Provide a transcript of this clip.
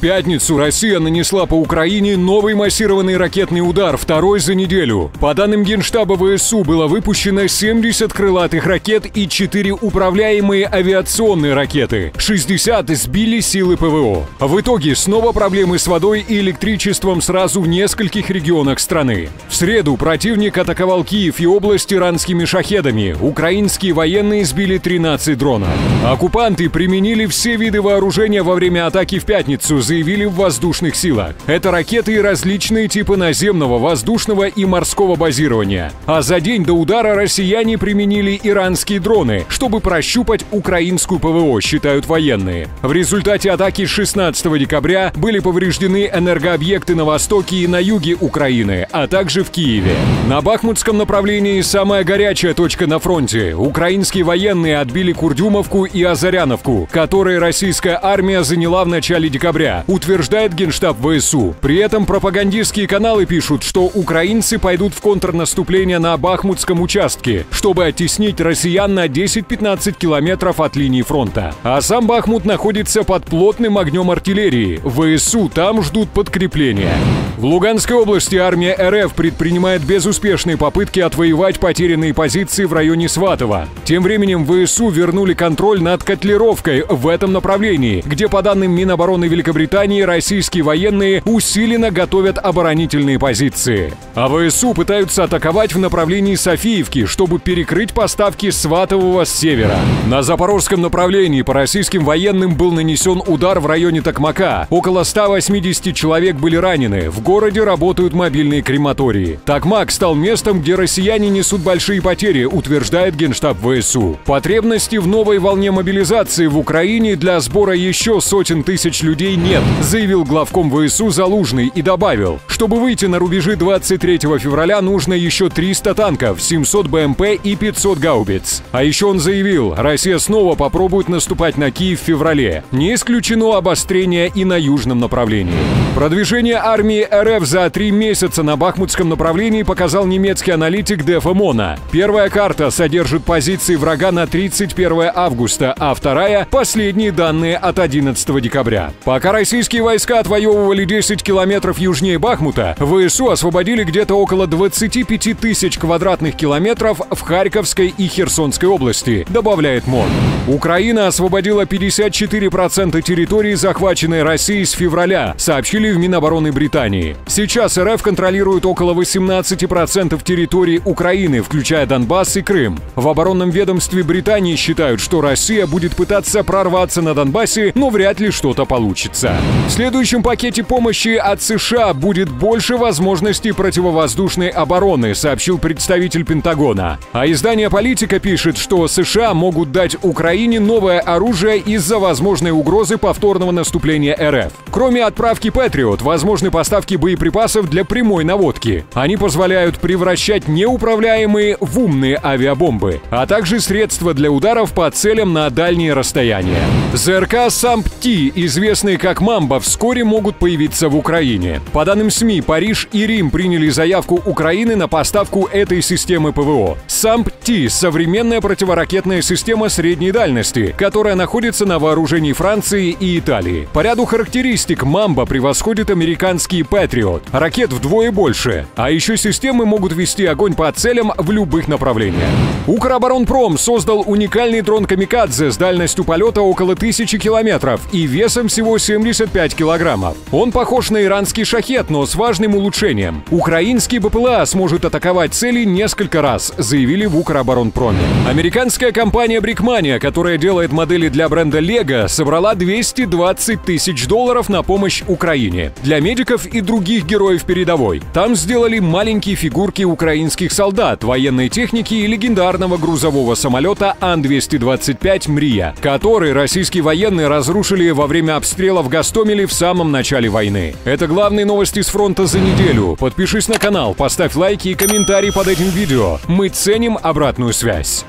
пятницу Россия нанесла по Украине новый массированный ракетный удар, второй за неделю. По данным Генштаба ВСУ было выпущено 70 крылатых ракет и 4 управляемые авиационные ракеты. 60 сбили силы ПВО. В итоге снова проблемы с водой и электричеством сразу в нескольких регионах страны. В среду противник атаковал Киев и область иранскими шахедами. Украинские военные сбили 13 дронов. Оккупанты применили все виды вооружения во время атаки в пятницу, заявили в воздушных силах. Это ракеты и различные типы наземного, воздушного и морского базирования. А за день до удара россияне применили иранские дроны, чтобы прощупать украинскую ПВО, считают военные. В результате атаки 16 декабря были повреждены энергообъекты на востоке и на юге Украины, а также в Киеве. На Бахмутском направлении самая горячая точка на фронте. Украинские военные отбили Курдюмовку и Азаряновку, которые российская армия заняла в начале декабря, утверждает Генштаб ВСУ. При этом пропагандистские каналы пишут, что украинцы пойдут в контрнаступление на Бахмутском участке, чтобы оттеснить россиян на 10-15 километров от линии фронта. А сам Бахмут находится под плотным огнем артиллерии. ВСУ там ждут подкрепления. В Луганской области армия РФ предпринимает безуспешные попытки отвоевать потерянные позиции в районе Сватова. Тем временем ВСУ вернули контроль над Котлеровкой в этом направлении, где, по данным Минобороны Великобритании, российские военные усиленно готовят оборонительные позиции. А ВСУ пытаются атаковать в направлении Софиевки, чтобы перекрыть поставки Сватового с севера. На запорожском направлении по российским военным был нанесен удар в районе Токмака. Около 180 человек были ранены. В городе работают мобильные крематории. Токмак стал местом, где россияне несут большие потери, утверждает Генштаб ВСУ. Потребности в новой волне мобилизации в Украине для сбора еще сотен тысяч людей нет, заявил главком ВСУ Залужный и добавил, чтобы выйти на рубежи 23 февраля нужно еще 300 танков, 700 БМП и 500 гаубиц. А еще он заявил, Россия снова попробует наступать на Киев в феврале. Не исключено обострение и на южном направлении. Продвижение армии РФ за три месяца на Бахмутском направлении показал немецкий аналитик Дефа Мона. Первая карта содержит позиции врага на 31 августа, а вторая – последние данные от 11 декабря. Пока российские войска отвоевывали 10 километров южнее Бахмута, ВСУ освободили где-то около 25 тысяч квадратных километров в Харьковской и Херсонской области, добавляет МОН. Украина освободила 54% территории, захваченной Россией с февраля, сообщили в Минобороны Британии. Сейчас РФ контролирует около 18% территории Украины, включая Донбасс и Крым. В оборонном ведомстве Британии считают, что Россия будет пытаться прорваться на Донбассе, но вряд ли что-то получится. В следующем пакете помощи от США будет больше возможностей противовоздушной обороны, сообщил представитель Пентагона. А издание «Политика» пишет, что США могут дать Украине новое оружие из-за возможной угрозы повторного наступления РФ. Кроме отправки «Патриот», возможны поставки боеприпасов для прямой наводки. Они позволяют превращать неуправляемые в умные авиабомбы, а также средства для ударов по целям на дальние расстояния. ЗРК «Сампти», известные как «Мамба», вскоре могут появиться в Украине. По данным СМИ, Париж и Рим приняли заявку Украины на поставку этой системы ПВО. «Сампти» — современная противоракетная система средней дальности, которая находится на вооружении Франции и Италии. По ряду характеристик «Мамба» превосходит американский «Патриот». Ракет вдвое больше. А еще системы могут вести огонь по целям в любых направлениях. Укроборонпром создал уникальный дрон «Камикадзе» с дальностью полета около тысячи километров и весом всего 75 килограммов. Он похож на иранский «Шахет», но с важным улучшением. Украинский БПЛА сможет атаковать цели несколько раз, заявили в Укроборонпроме. Американская компания Брикмания, которая делает модели для бренда Lego, собрала 220 тысяч долларов на помощь Украине для медиков и других героев передовой. Там сделали маленькие фигурки украинских солдат, военной техники и легендарного грузового самолета Ан-225 «Мрия», который российские военные разрушили во время обстрела в Гастомеле в самом начале войны. Это главные новости с фронта за неделю. Подпишись на канал, поставь лайки и комментарий под этим видео. Мы ценим обратную связь.